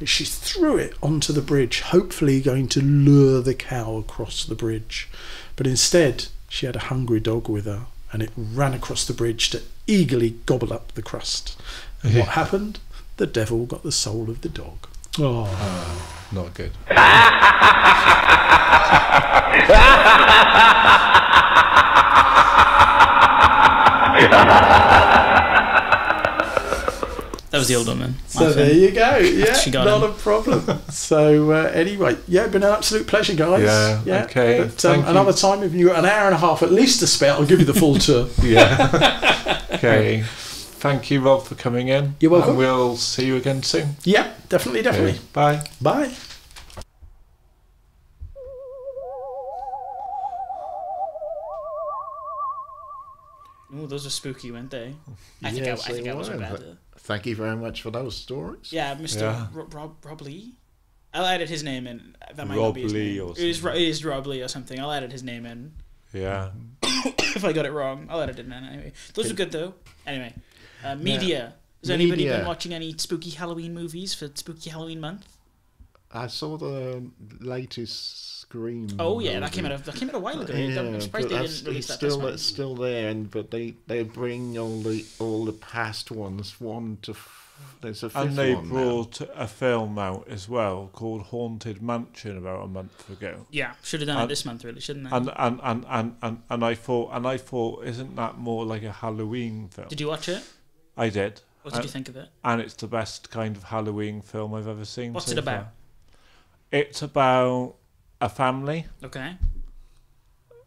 And she threw it onto the bridge, hopefully going to lure the cow across the bridge. But instead, she had a hungry dog with her, and it ran across the bridge to eagerly gobble up the crust. And what happened? The devil got the soul of the dog. Oh, uh, Not good. [laughs] [laughs] That was the old woman. so there you go. [laughs] Yeah, She got not him. a problem. [laughs] so uh, anyway, yeah, been an absolute pleasure, guys. Yeah, okay, But, um, thank you. another time, if you got an hour and a half at least to spare, I'll give you the full tour. [laughs] Yeah. okay. Thank you, Rob, for coming in. You're welcome. And we'll see you again soon. yeah, definitely, definitely. Okay, Bye. Bye. Ooh, those are spooky, weren't they? I think I, I think they I was were. better. Thank you very much for those stories. Yeah, Mr. Yeah. Rob, Rob Rob Lee. I'll edit his name in. That might not be his Lee name. or It is, Ro- it is Rob Lee or something. I'll edit his name in. Yeah. [coughs] if I got it wrong, I'll edit it in anyway. Those are good though. Anyway, uh, media. Has anybody been watching any spooky Halloween movies for spooky Halloween month? I saw the latest Scream. Oh yeah, that came out. Of, that came out a while ago. Yeah, I'm surprised they didn't release it's that this still it's still there, and but they they bring all the all the past ones one to there's a fifth And they one now. brought a film out as well called Haunted Mansion about a month ago. Yeah, should have done it this month, really, shouldn't they? And and, and, and, and and I thought and I thought isn't that more like a Halloween film? Did you watch it? I did. What did you think of it? And it's the best kind of Halloween film I've ever seen. What's so it about? far. It's about a family, Okay.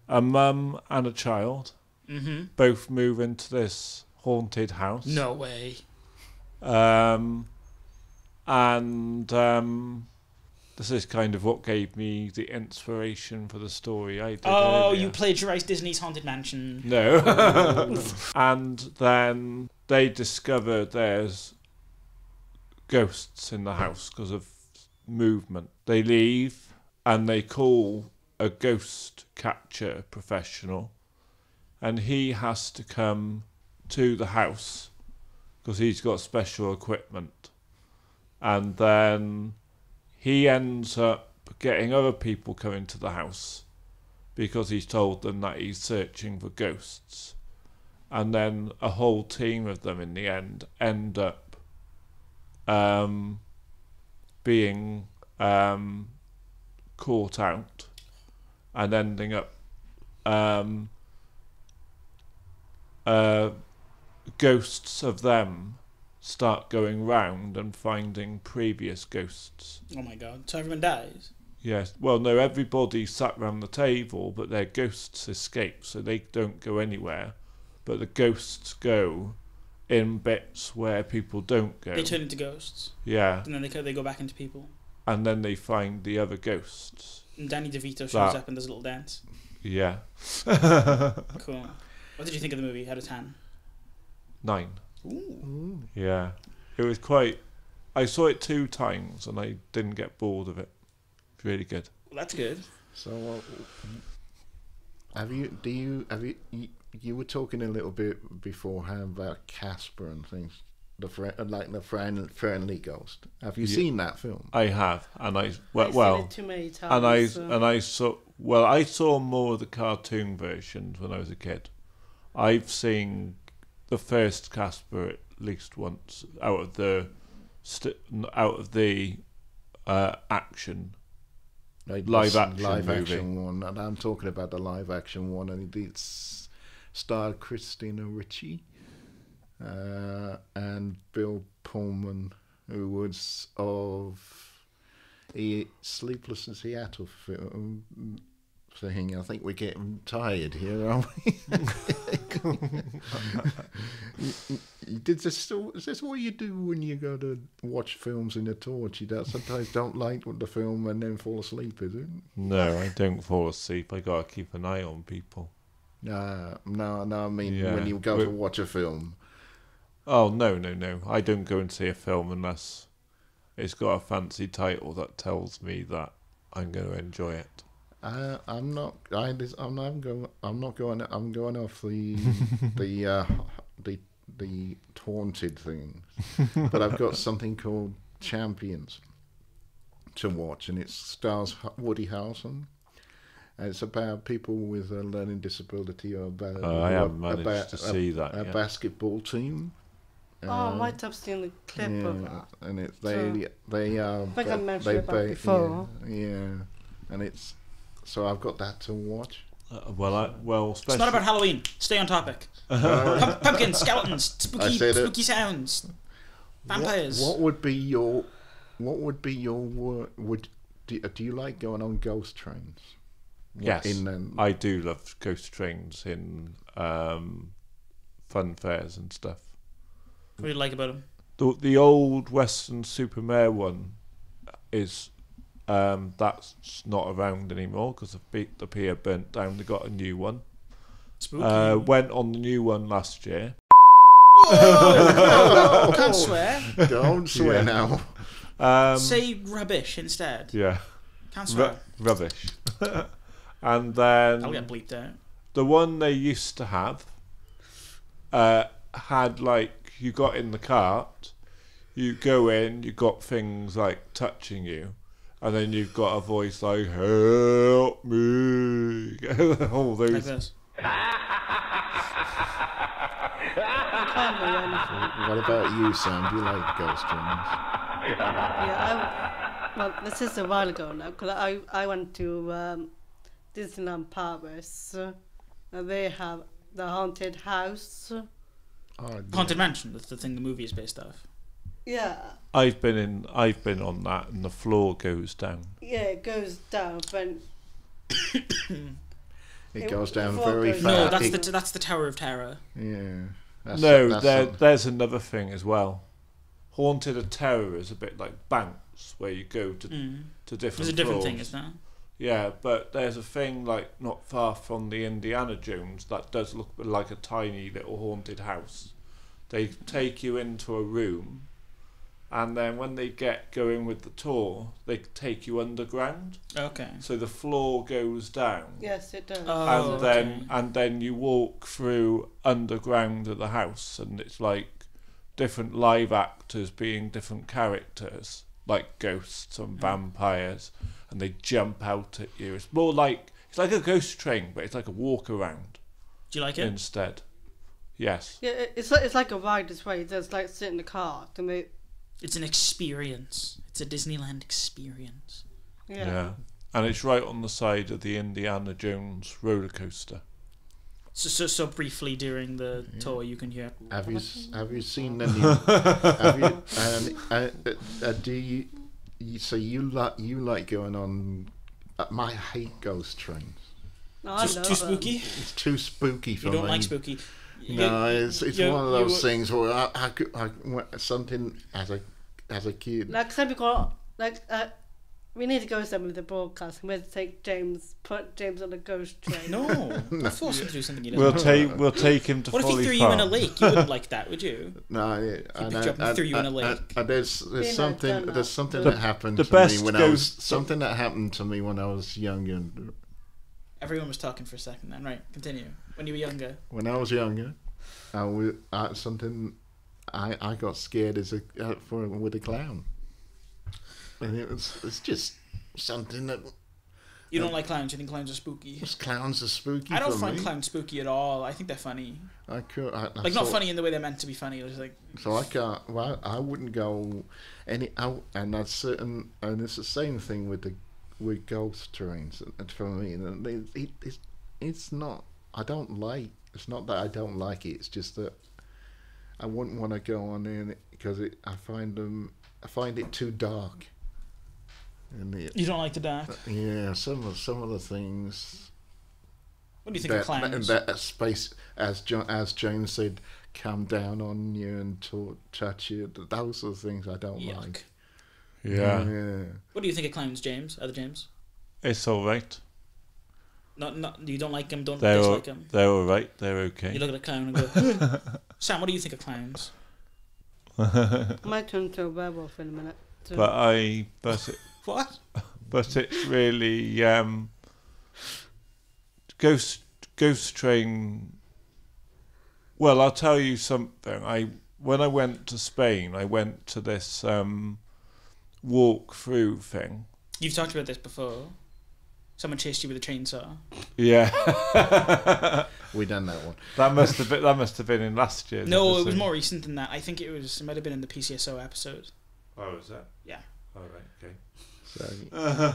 a mum and a child, Mm-hmm. both move into this haunted house. No way. Um, and um, this is kind of what gave me the inspiration for the story I did. Oh, earlier. you plagiarized Disney's Haunted Mansion. No. [laughs] [laughs] and then they discover there's ghosts in the house because of movement. They leave and they call a ghost catcher professional, and he has to come to the house because he's got special equipment. And then he ends up getting other people coming to the house because he's told them that he's searching for ghosts. And then a whole team of them in the end end up um, being um, caught out and ending up um, uh, ghosts of them start going round and finding previous ghosts. Oh my god. So everyone dies? Yes. Well, no, everybody sat round the table, but their ghosts escape, so they don't go anywhere. But the ghosts go in bits where people don't go. They turn into ghosts. yeah. And then they, they go back into people. And then they find the other ghosts. And Danny DeVito shows That- up and does a little dance. Yeah. [laughs] Cool. What did you think of the movie? Out of 10? Nine. Ooh. Yeah. It was quite. I saw it two times and I didn't get bored of it. It's really good. Well, that's good. So, uh, have you? Do you? Have you? You, you were talking a little bit beforehand about Casper and things. The fri like the friend, friendly ghost. Have you Yeah. seen that film? I have, and I well, I've seen well it too many times. and I so- and I saw well, I saw more of the cartoon versions when I was a kid. I've seen the first Casper at least once out of the st- out of the uh, action. Like Live action live movie. action one. And I'm talking about the live action one, and it's starred Christina Ricci uh, and Bill Pullman, who was of the Sleepless in Seattle film thing. I think we're getting tired here, aren't we? [laughs] Did this still, is this what you do when you go to watch films in a torch? You don't, sometimes don't like the film and then fall asleep, is it? No, I don't fall asleep. I gotta keep an eye on people. Uh, no, no, I mean Yeah, when you go to watch a film. Oh no, no, no! I don't go and see a film unless it's got a fancy title that tells me that I'm going to enjoy it. I, I'm not. I, I'm not going. I'm not going. I'm going off the [laughs] the uh, the the taunted thing. but I've got something called Champions to watch, and it stars Woody Harrelson. And it's about people with a learning disability, or about Uh, I haven't managed about to a- see that a yet. basketball team, oh, I Um, might have seen the clip of that. and it's they they are. think I mentioned they about ba- before. Yeah, yeah, and it's so I've got that to watch. Uh, well, I, well, It's not about Halloween. Stay on topic. [laughs] Uh, Pump- pumpkins, skeletons, spooky, said it. spooky sounds, vampires. What, what would be your what would be your wor- would do, do you like going on ghost trains? Yes, In um, I do love ghost trains in um, fun fairs and stuff. What do you like about them? The the old Weston-super-Mare one is um, that's not around anymore because the pe- the pier burnt down. They got a new one. Spooky. Uh, went on the new one last year. oh, [laughs] can't swear. don't swear Yeah. now. Um, Say rubbish instead. yeah, Can't Ru- swear. rubbish. [laughs] and then I'll get bleeped out. the one they used to have uh, had like you got in the cart, you go in, you got things like touching you, and then you've got a voice like "Help me!" [laughs] All Like those. this. I can't do anything. What about you, Sam? Do you like ghost trains? Yeah, I, well, this is a while ago now because I, I went to um, Disneyland Paris. Uh, they have the haunted house. Oh, yeah. Haunted Mansion. That's the thing the movie is based off. Yeah, I've been in. I've been on that, and the floor goes down. yeah, it goes down. But It goes down very goes fast. No, that's the that's the Tower of Terror. yeah. That's no, that's there, some- there's another thing as well. Haunted of Terror is a bit like Banks, where you go to Mm. to different. There's a different floors. thing, isn't there? Yeah, but there's a thing like not far from the Indiana Jones that does look like a tiny little haunted house. They take you into a room, and then when they get going with the tour, they take you underground. Okay. So the floor goes down, yes, it does. Oh, and then okay. and then you walk through underground of the house, and it's like different live actors being different characters, like ghosts and vampires, and they jump out at you. It's more like it's like a ghost train, but it's like a walk around Do you like it? instead. Yes. yeah, it's like, it's like a ride this way. There's like sit in the car and they It's an experience. It's a Disneyland experience. yeah. Yeah. And it's right on the side of the Indiana Jones roller coaster. So, so, so briefly during the tour, you can hear. Have you have you seen [laughs] any? new? have you? Um, uh, uh, uh, do you, you? So you like you like going on? Uh, my hate ghost trains. No, I Too, love too them. spooky. It's too spooky for me. You don't me. like spooky. You- No, it's it's you- one of you- those things where I, I, could- I, something as a as a kid. Like some people, like uh, we need to go somewhere with the broadcast. We're to take James, put James on a ghost train. No, don't force him to do something he doesn't We'll want. take we'll take him to What if he Folly threw you in a Farm. lake? You wouldn't like that, would you? [laughs] No, yeah, picked and, you up and and- threw you in a and- lake. and there's there's Been something done there's that. something The- that happened the to me best when I was ghost- something that happened to me when I was younger. Everyone was talking for a second then. Right, continue. When you were younger. When I was younger, I was uh, something I I got scared as a uh, for with a clown, and it was it's just something that You don't like clowns, you think clowns are spooky. clowns are spooky. I don't find me. clowns spooky at all. I think they're funny. I could I, I Like, not funny in the way they're meant to be funny. It's like, So I can't. Well, I wouldn't go any out, and that's certain. And it's the same thing with the with ghost trains. For me, and it, it, it's it's not. I don't like. It's not that I don't like it. It's just that I wouldn't want to go on in it because it. I find them. I find it too dark. And it, you don't like the dark. yeah, some of some of the things What do you think that, of clowns? that, that space, as John, as James said, come down on you and to, touch you. Those are the things I don't Yuck. like. Yeah, yeah. What do you think of clowns, James? Other James? it's all right. Not, not, you don't like them, don't They're dislike them. they're all right. They're okay. You look at a clown and go, [laughs] [laughs] Sam, what do you think of clowns? [laughs] My turn to a werewolf in a minute. So- but I but it, What? [laughs] but it's really um, ghost ghost train. Well, I'll tell you something. I when I went to Spain, I went to this um, walk through thing. You've talked about this before. Someone chased you with a chainsaw. Yeah, [laughs] We done that one. that must have been that must have been in last year. No, it was more recent than that. I think it was. It might have been in the PCSO episode. Oh, was that? Yeah. All right. Okay. So, uh,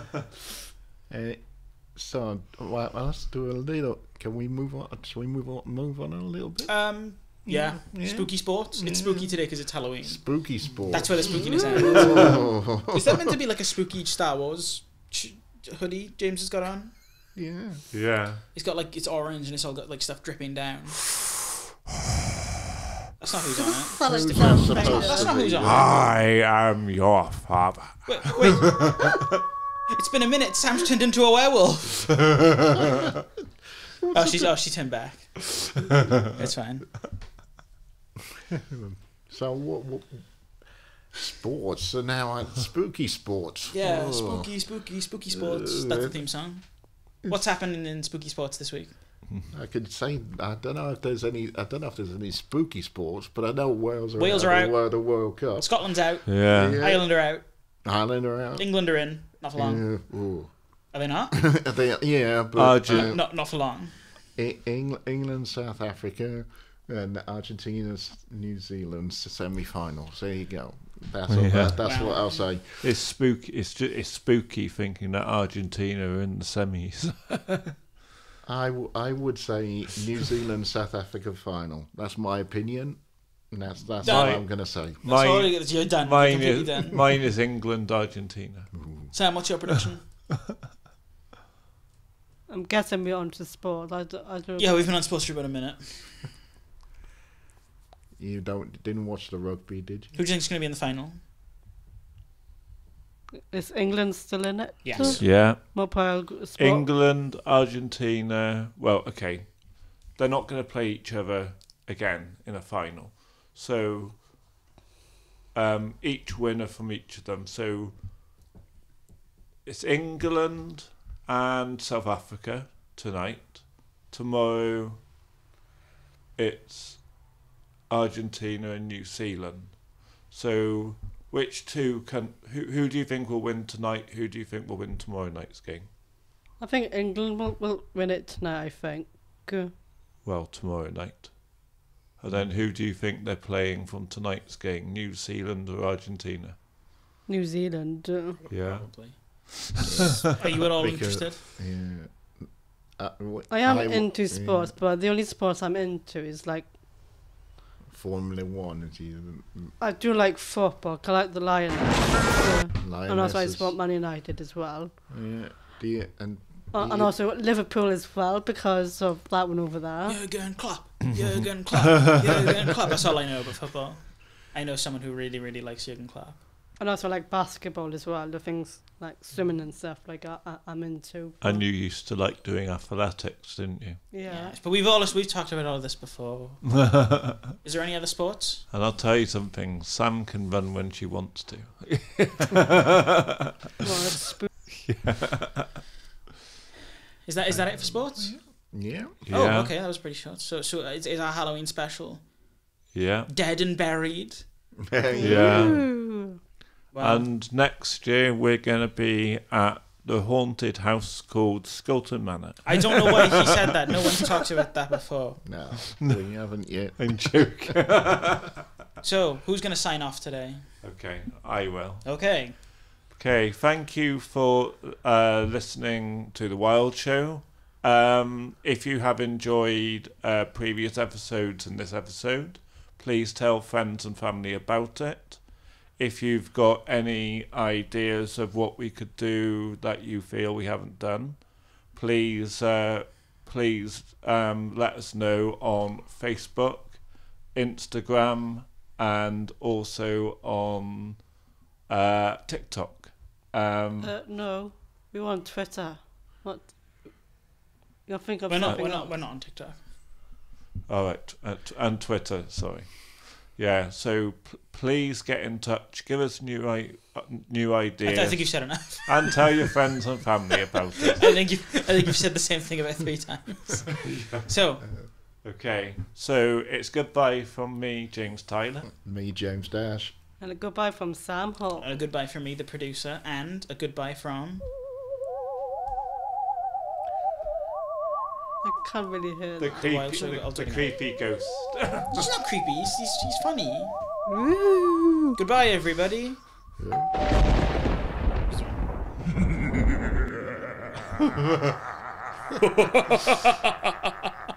[laughs] so well, let's do a little. Can we move on? Shall we move on? Move on a little bit. Um. Yeah. Yeah. Spooky sports. It's spooky today because it's Halloween. Spooky sports. That's where the spookiness [laughs] ends. Oh, Is that meant to be like a spooky Star Wars ch- hoodie James has got on? yeah. Yeah. It's got like it's orange and it's all got like stuff dripping down. [sighs] [laughs] That's not who's on it. Well, Who's it's that not supposed. That's not be? who's on it. I am your father. Wait, wait. it's been a minute. Sam's turned into a werewolf. [laughs] oh, she's oh she turned back. It's fine. [laughs] So what? what sports. So now I, spooky sports. Yeah, Oh. spooky, spooky, spooky sports. That's the theme song. What's happening in spooky sports this week? I could say I don't know if there's any. I don't know if there's any spooky sports, but I know Wales are Wales out are out. the World, the World Cup. Scotland's out. Yeah. Yeah. Ireland are out. Ireland are out. England are in. Not for long. Yeah, ooh. Are they not? [laughs] they, yeah, but Argent- uh, not not for long. Eng- England, South Africa, and Argentina's New Zealand's semi-finals. There you go. That's what, that's Wow. what I'll say. It's spooky. It's just, it's spooky thinking that Argentina are in the semis. [laughs] I, w- I would say New Zealand South Africa final. That's my opinion. And that's that's Done. what I'm gonna say. That's Mine- all you- you're done. You're Mine completely is done. [laughs] mine is England, Argentina. Sam, what's your prediction? [laughs] I'm guessing we're on to sport. I, don't. yeah, we've been on sports for about a minute. You don't didn't watch the rugby, did you? Who do you think's going to be in the final? Is England still in it? Yes. Yeah, Mobile g- sport. England, Argentina. Well, okay, they're not going to play each other again in a final. So, um, each winner from each of them. So, it's England and South Africa tonight. Tomorrow, it's Argentina and New Zealand. So, which two can? Who who do you think will win tonight? Who do you think will win tomorrow night's game? I think England will, will win it tonight. I think. Well, tomorrow night. And then who do you think they're playing from tonight's game? New Zealand or Argentina? New Zealand. Uh, Yeah. Probably. Are you at all Because- interested? Yeah. Uh, w- I am w- into yeah. sports, but the only sports I'm into is like Formula One. Is you I do like football. 'cause I like the Lions. Yeah. And also I support Man United as well. Yeah. Do you, and Uh, and Yeah. also Liverpool as well because of that one over there. Jurgen Klopp. [laughs] Jurgen Klopp. Jurgen Klopp. That's all I know about football. I know someone who really, really likes Jurgen Klopp. And also like basketball as well. The things like swimming and stuff like I, I, I'm into. And you used to like doing athletics, didn't you? Yeah. But we've all we've talked about all of this before. [laughs] Is there any other sports? And I'll tell you something, Sam can run when she wants to. [laughs] Well, it's spook- Is that is that it for sports? yeah. Yeah. Oh, okay, that was pretty short. So, so is, is our Halloween special Yeah. dead and buried? [laughs] Yeah. Ooh. Wow. And next year we're going to be at the haunted house called Scolton Manor. I don't know why he said that. No one's [laughs] talked about that before. No, [laughs] we haven't yet. I'm joking. [laughs] So, who's going to sign off today? okay, I will. Okay. Okay, thank you for uh, listening to the Wild Show. Um, if you have enjoyed uh, previous episodes and this episode, please tell friends and family about it. If you've got any ideas of what we could do that you feel we haven't done, please uh, please um, let us know on Facebook, Instagram, and also on uh, TikTok. Um, Uh, no, we want Twitter. What? You think of We're not, something we're not, we're not on TikTok. all right, uh, t- and Twitter. Sorry. Yeah. So p- please get in touch. Give us new I- uh, new I, ideas, th- I think you've said enough. and tell your [laughs] friends and family about it. I think you've I think you've said the same thing about three [laughs] times. So, Okay. So it's goodbye from me, James Tyler. Me, James Dash. And a goodbye from Sam Hall. a goodbye from me, the producer, and a goodbye from I can't really hear The that. creepy, Wild Sugar, the, I'll the take it. creepy ghost. [laughs] He's not creepy. He's, he's, he's funny. Woo! Goodbye, everybody. [laughs] [laughs]